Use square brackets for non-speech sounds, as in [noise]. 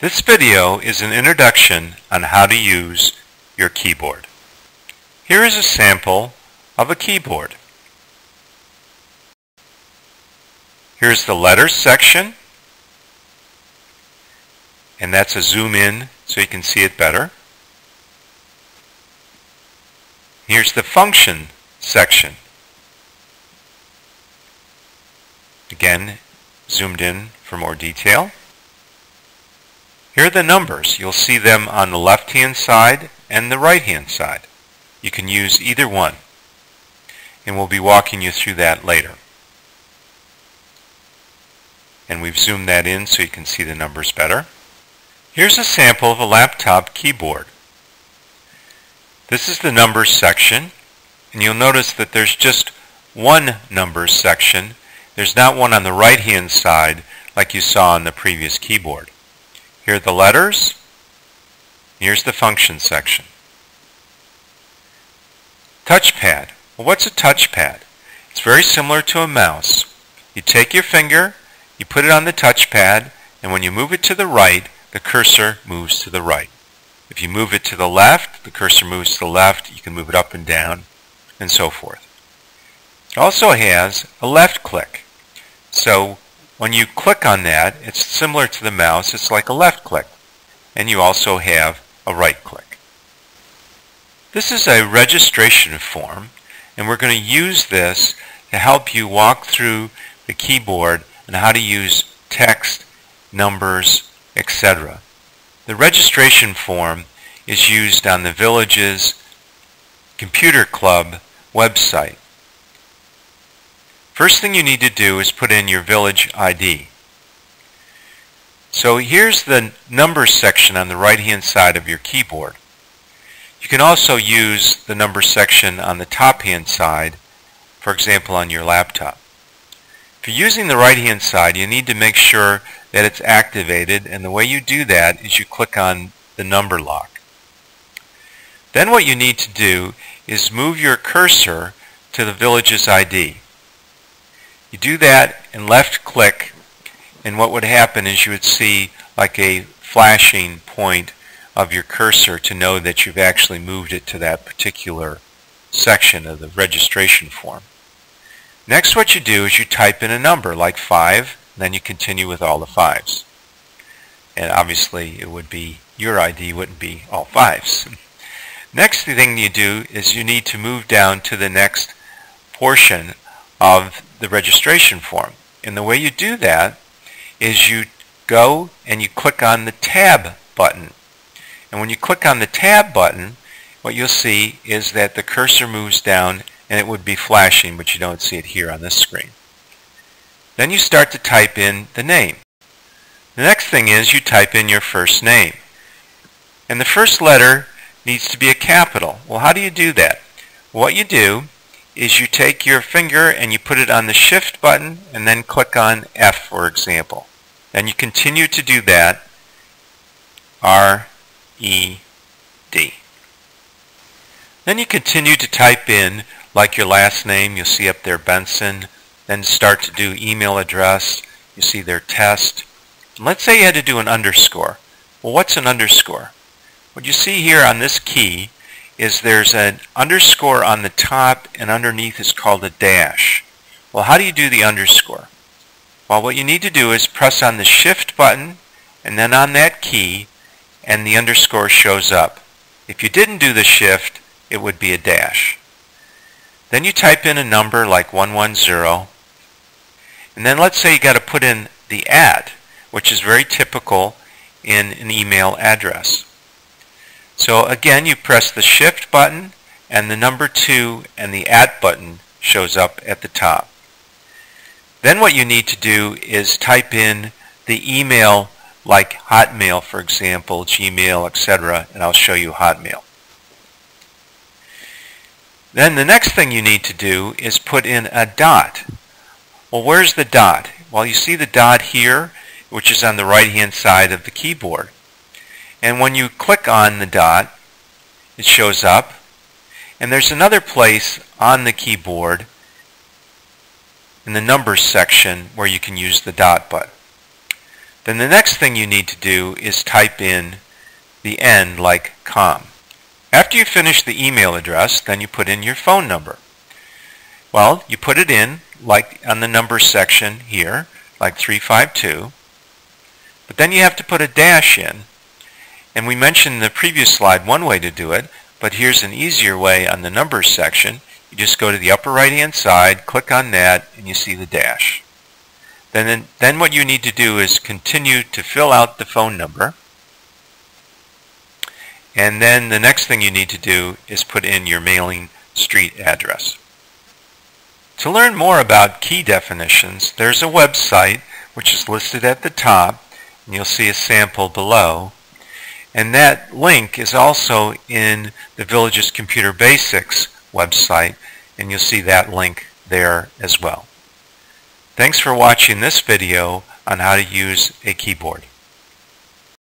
This video is an introduction on how to use your keyboard. Here is a sample of a keyboard. Here's the letters section and that's a zoom in so you can see it better. Here's the function section. Again, zoomed in for more detail. Here are the numbers. You'll see them on the left-hand side and the right-hand side. You can use either one. And we'll be walking you through that later. And we've zoomed that in so you can see the numbers better. Here's a sample of a laptop keyboard. This is the numbers section, and you'll notice that there's just one numbers section. There's not one on the right-hand side like you saw on the previous keyboard. Here are the letters. Here's the function section. Touchpad. Well, what's a touchpad? It's very similar to a mouse. You take your finger, you put it on the touchpad, and when you move it to the right, the cursor moves to the right. If you move it to the left, the cursor moves to the left. You can move it up and down, and so forth. It also has a left click. So when you click on that, it's similar to the mouse. It's like a left click. And you also have a right click. This is a registration form, and we're going to use this to help you walk through the keyboard and how to use text, numbers, etc. The registration form is used on the Villages computer club website. First thing you need to do is put in your village ID. So here's the numbers section on the right hand side of your keyboard. You can also use the number section on the top hand side, for example on your laptop. If you're using the right hand side, you need to make sure that it's activated and the way you do that is you click on the number lock. Then what you need to do is move your cursor to the Villages ID. You do that and left click and what would happen is you would see like a flashing point of your cursor to know that you've actually moved it to that particular section of the registration form. Next what you do is you type in a number like 5, then you continue with all the 5s. And obviously it would be, your ID wouldn't be all 5s. [laughs] Next thing you do is you need to move down to the next portion of the registration form. And the way you do that is you go and you click on the tab button. And when you click on the tab button, what you'll see is that the cursor moves down and it would be flashing, but you don't see it here on this screen. Then you start to type in the name. The next thing is you type in your first name. And the first letter needs to be a capital. Well, how do you do that? What you do is you take your finger and you put it on the shift button and then click on F, for example. And you continue to do that, R, E, D. Then you continue to type in like your last name, you'll see up there Benson. Then start to do email address. You see their test. And let's say you had to do an underscore. Well, what's an underscore? What you see here on this key is there's an underscore on the top and underneath is called a dash. Well, how do you do the underscore? Well, what you need to do is press on the shift button and then on that key and the underscore shows up. If you didn't do the shift, it would be a dash. Then you type in a number like 110. And then let's say you got to put in the at, which is very typical in an email address. So again, you press the shift button and the number 2 and the at button shows up at the top. Then what you need to do is type in the email like Hotmail, for example, Gmail, etc., and I'll show you Hotmail. Then the next thing you need to do is put in a dot. Well, where's the dot? Well, you see the dot here, which is on the right-hand side of the keyboard. And when you click on the dot, it shows up. And there's another place on the keyboard in the numbers section where you can use the dot button. Then the next thing you need to do is type in the end like com. After you finish the email address, then you put in your phone number. Well, you put it in like on the numbers section here, like 352. But then you have to put a dash in. And we mentioned in the previous slide one way to do it, but here's an easier way on the numbers section. You just go to the upper right hand side, click on that, and you see the dash. Then, then what you need to do is continue to fill out the phone number. And then the next thing you need to do is put in your mailing street address. To learn more about key definitions, there's a website which is listed at the top, and you'll see a sample below. And that link is also in the Villages Computer Basics website, and you'll see that link there as well. Thanks for watching this video on how to use a keyboard.